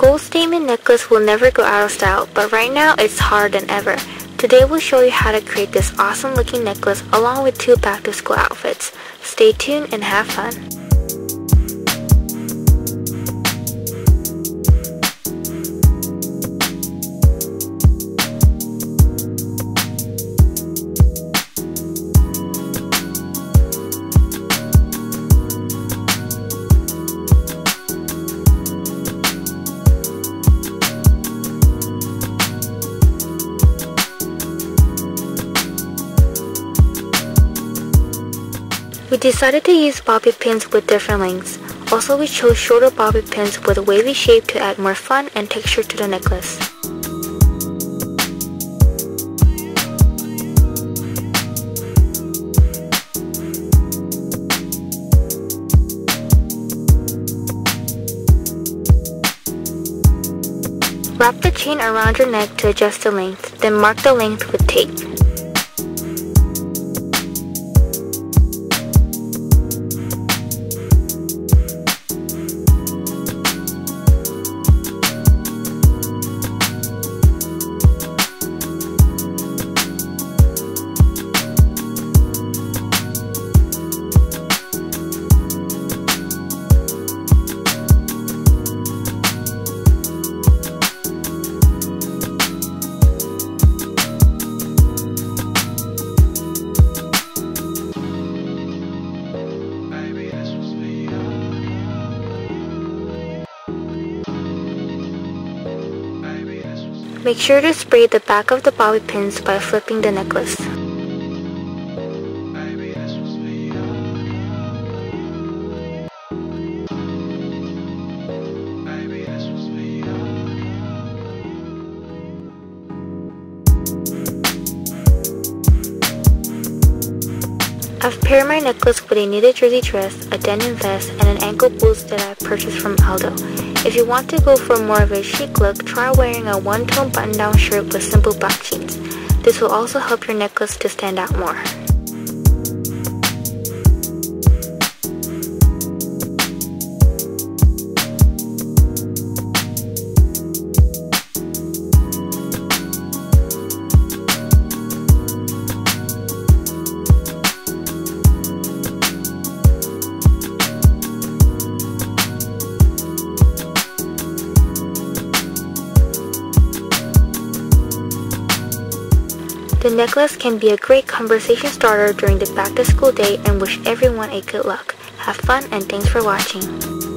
gold statement necklace will never go out of style, but right now it's harder than ever. Today we'll show you how to create this awesome looking necklace along with two back to school outfits. Stay tuned and have fun. We decided to use bobby pins with different lengths. Also we chose shorter bobby pins with a wavy shape to add more fun and texture to the necklace. Wrap the chain around your neck to adjust the length, then mark the length with tape. Make sure to spray the back of the bobby pins by flipping the necklace. I've paired my necklace with a knitted jersey dress, a denim vest, and an ankle boost that I purchased from Aldo. If you want to go for more of a chic look, try wearing a one-tone button-down shirt with simple black jeans. This will also help your necklace to stand out more. The necklace can be a great conversation starter during the back to school day and wish everyone a good luck. Have fun and thanks for watching.